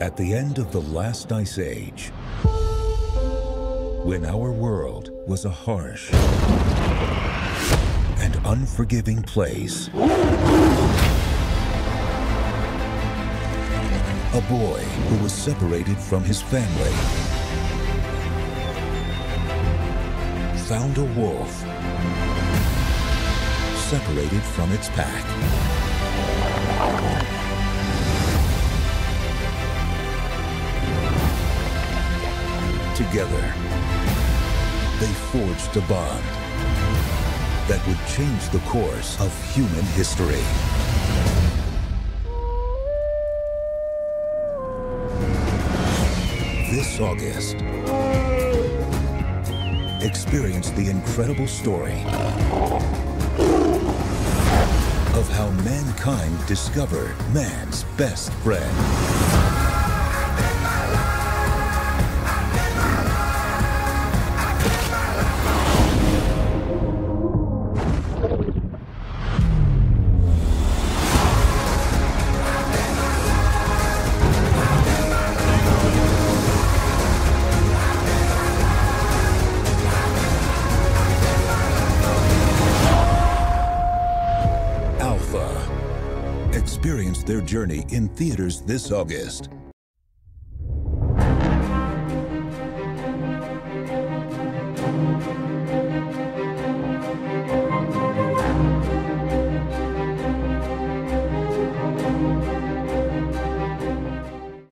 At the end of the last ice age, when our world was a harsh and unforgiving place, a boy who was separated from his family found a wolf separated from its pack. Together, they forged a bond that would change the course of human history. This August, experience the incredible story of how mankind discovered man's best friend. Alpha. Experience their journey in theaters this August.